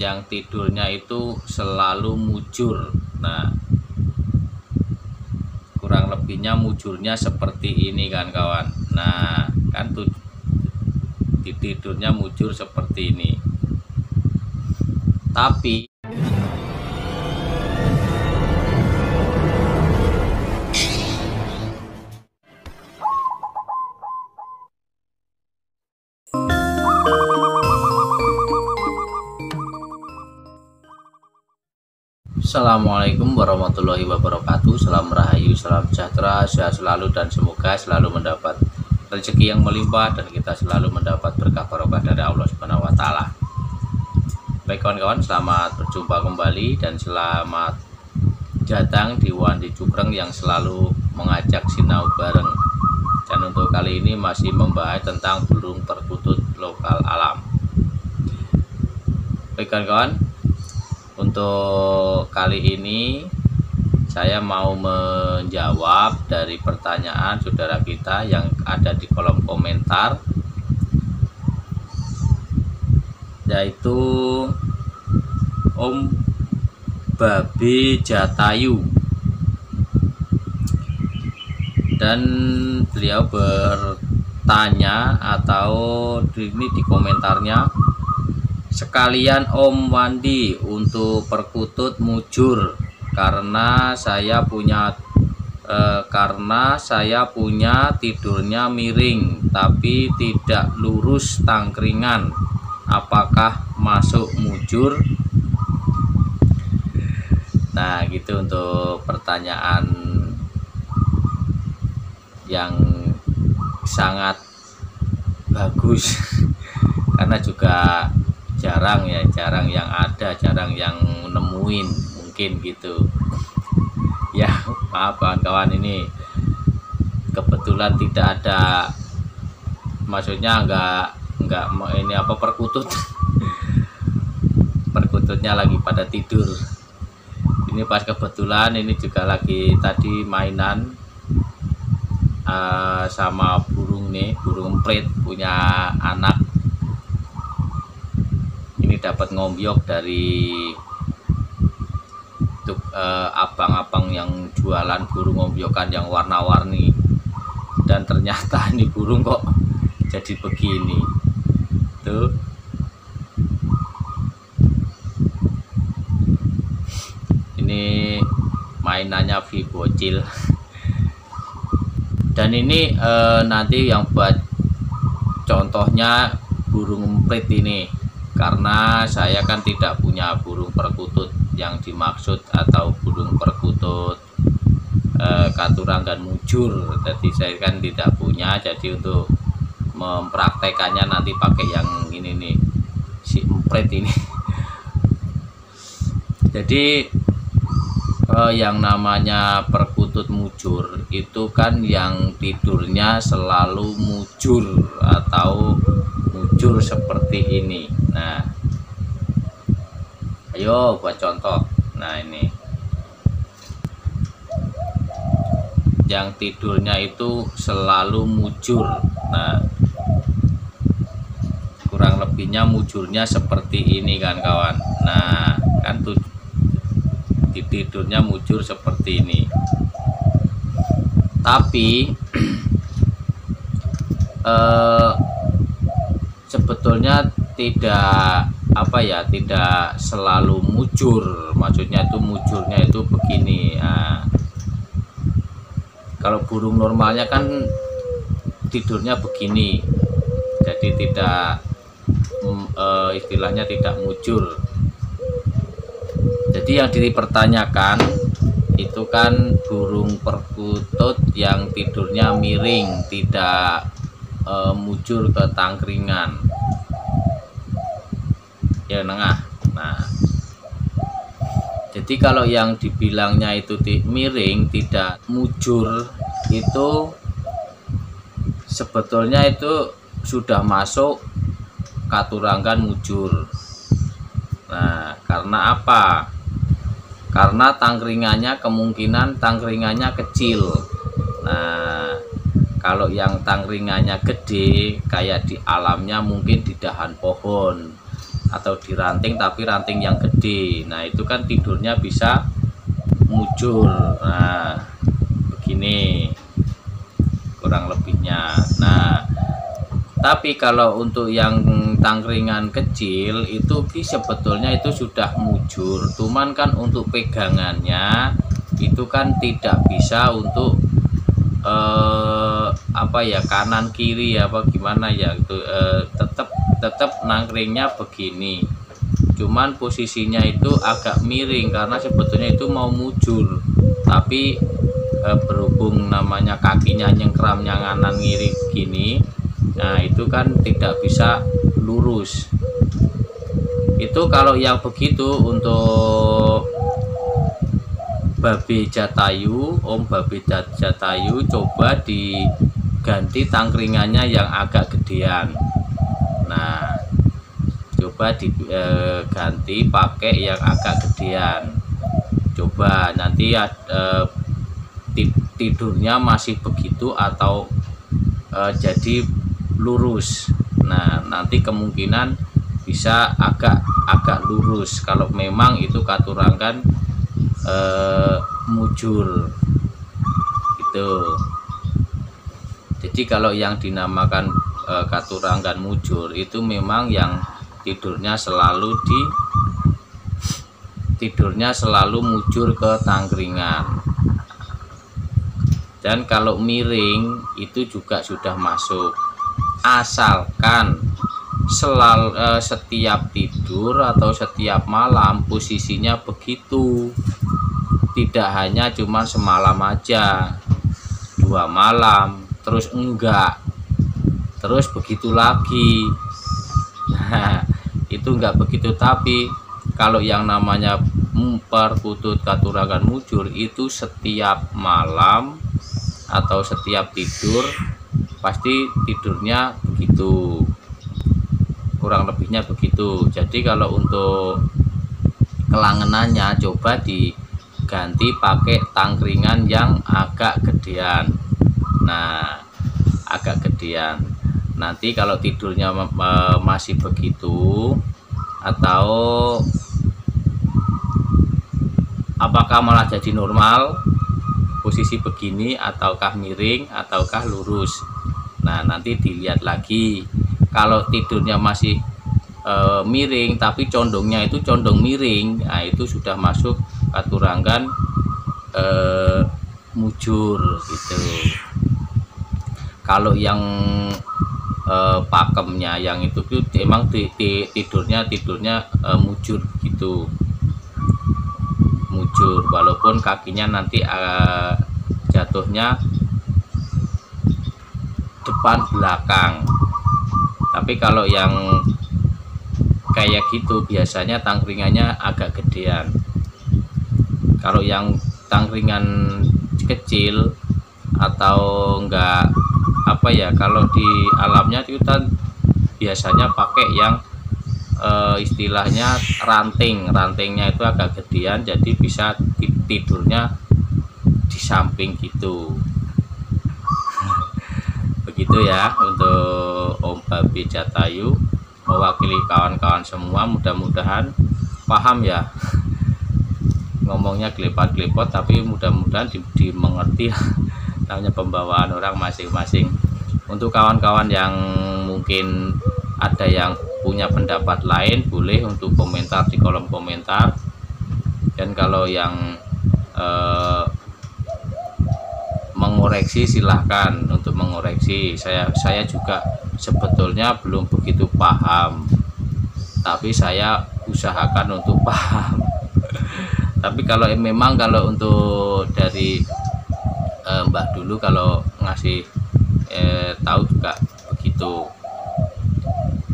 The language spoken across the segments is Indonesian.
yang tidurnya itu selalu mujur. Nah kurang lebihnya mujurnya seperti ini kan kawan nah kan tuh tidurnya mujur seperti ini. Tapi Assalamualaikum warahmatullahi wabarakatuh Salam rahayu, salam sejahtera, sehat selalu dan semoga selalu mendapat rezeki yang melimpah dan kita selalu mendapat berkah barokah dari Allah Subhanahu wa taala. Baik kawan-kawan, selamat berjumpa kembali dan selamat datang di Wandi Cukreng yang selalu mengajak sinau bareng. Dan untuk kali ini masih membahas tentang burung perkutut lokal alam. Baik kawan-kawan, untuk kali ini saya mau menjawab dari pertanyaan saudara kita yang ada di kolom komentar yaitu Om Babi Jatayu. Dan beliau bertanya atau ini di komentarnya sekalian Om Wandi untuk perkutut mujur karena saya punya eh, karena saya punya tidurnya miring tapi tidak lurus tangkringan. Apakah masuk mujur? Nah gitu untuk pertanyaan yang sangat bagus. Karena juga jarang ya jarang yang ada jarang yang nemuin mungkin gitu. Ya maaf kawan-kawan ini kebetulan tidak ada maksudnya enggak enggak ini apa perkutut. Perkututnya lagi pada tidur. Ini pas kebetulan ini juga lagi tadi mainan uh, sama burung nih burung emprit punya anak dapat ngombyok dari eh, abang-abang uh, yang jualan burung ngombyokan yang warna-warni. Dan ternyata ini burung kok jadi begini. Tuh. Ini mainannya V bocil dan ini e, nanti yang buat contohnya burung emprit ini karena saya kan tidak punya burung perkutut yang dimaksud atau burung perkutut e, katurang dan mujur. Jadi saya kan tidak punya jadi untuk mempraktekannya nanti pakai yang ini nih si empret ini. Jadi e, yang namanya perkutut mujur itu kan yang tidurnya selalu mujur atau mujur seperti ini. Nah ayo buat contoh. Nah ini. Yang tidurnya itu selalu mujur. Nah kurang lebihnya mujurnya seperti ini kan kawan nah kan tuh tidurnya mujur seperti ini. Tapi eh, sebetulnya tidak apa ya tidak selalu mujur. Maksudnya itu mujurnya itu begini nah, kalau burung normalnya kan tidurnya begini. Jadi tidak e, istilahnya tidak mujur. Jadi yang dipertanyakan itu kan burung perkutut yang tidurnya miring tidak e, mujur ke tangkringan. Ya nengah nah. Jadi kalau yang dibilangnya itu miring tidak mujur itu sebetulnya itu sudah masuk katurangkan mujur. Nah karena apa? Karena tangkringannya kemungkinan tangkringannya kecil kalau yang tangkringannya gede kayak di alamnya mungkin di dahan pohon atau di ranting tapi ranting yang gede. Nah itu kan tidurnya bisa mujur. Nah begini kurang lebihnya. Nah tapi kalau untuk yang tangkringan kecil itu sebetulnya itu sudah mujur. Cuman kan untuk pegangannya itu kan tidak bisa untuk eh, apa ya kanan kiri apa gimana ya itu eh, tetap tetap nangkringnya begini. Cuman posisinya itu agak miring karena sebetulnya itu mau mujur. Tapi e, berhubung namanya kakinya nyengkram nyanganan ngiri gini nah itu kan tidak bisa lurus. Itu kalau yang begitu untuk babi jatayu om babi jatayu coba diganti tangkringannya yang agak gedean. Nah coba diganti eh, pakai yang agak gedean. Coba nanti eh, tidurnya masih begitu atau eh, jadi lurus. Nah nanti kemungkinan bisa agak agak lurus. Kalau memang itu katurangan eh, mujur itu jadi kalau yang dinamakan e, katuranggan mujur itu memang yang tidurnya selalu di tidurnya selalu mujur ke tangkringan. Dan kalau miring itu juga sudah masuk. Asalkan selalu e, setiap tidur atau setiap malam posisinya begitu. Tidak hanya cuma semalam aja dua malam terus enggak. Terus begitu lagi. Nah itu enggak begitu tapi kalau yang namanya perkutut katuragan mujur itu setiap malam atau setiap tidur pasti tidurnya begitu kurang lebihnya begitu. Jadi kalau untuk kelangenannya coba diganti pakai tangkringan yang agak gedean. Nah agak gedean. Nanti kalau tidurnya masih begitu atau apakah malah jadi normal posisi begini ataukah miring ataukah lurus? Nah nanti dilihat lagi kalau tidurnya masih e, miring tapi condongnya itu condong miring. Nah itu sudah masuk katuranggan e, mujur gitu. Kalau yang uh, pakemnya yang itu tuh emang di, di, tidurnya tidurnya uh, mujur gitu. Mujur walaupun kakinya nanti uh, jatuhnya depan belakang tapi kalau yang kayak gitu biasanya tangkringannya agak gedean. Kalau yang tangkringan kecil atau enggak apa ya kalau di alamnya itu kan biasanya pakai yang e, istilahnya ranting. Rantingnya itu agak gedean jadi bisa tidurnya di samping gitu begitu ya untuk Om Babi Jatayu mewakili kawan-kawan semua mudah-mudahan paham ya. Ngomongnya kelepat-kelepot tapi mudah-mudahan dimengerti namanya pembawaan orang masing-masing. Untuk kawan-kawan yang mungkin ada yang punya pendapat lain boleh untuk komentar di kolom komentar. Dan kalau yang eh, mengoreksi silahkan untuk mengoreksi. Saya saya juga sebetulnya belum begitu paham tapi saya usahakan untuk paham. Tapi kalau memang kalau untuk dari eh, Mbak dulu kalau ngasih eh, tahu juga begitu.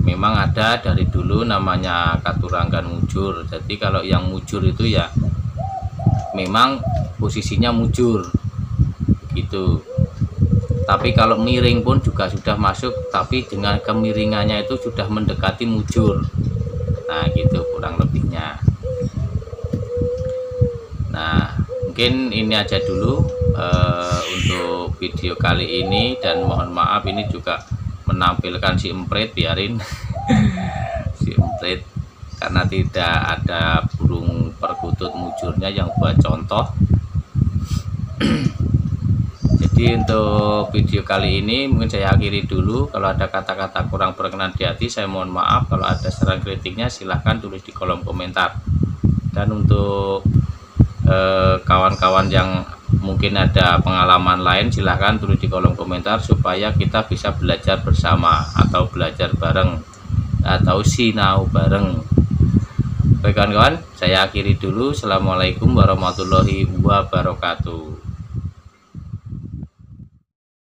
Memang ada dari dulu namanya katuranggan mujur. Jadi kalau yang mujur itu ya memang posisinya mujur gitu. Tapi kalau miring pun juga sudah masuk tapi dengan kemiringannya itu sudah mendekati mujur. Nah gitu kurang lebihnya. Nah mungkin ini aja dulu uh, untuk video kali ini dan mohon maaf ini juga menampilkan si empret biarin. Si empret karena tidak ada burung perkutut mujurnya yang buat contoh jadi untuk video kali ini mungkin saya akhiri dulu. Kalau ada kata-kata kurang berkenan di hati saya mohon maaf. Kalau ada saran kritiknya silahkan tulis di kolom komentar. Dan untuk eh, kawan-kawan eh, yang mungkin ada pengalaman lain silahkan tulis di kolom komentar supaya kita bisa belajar bersama atau belajar bareng atau sinau bareng. Baik kawan-kawan saya akhiri dulu. Assalamualaikum warahmatullahi wabarakatuh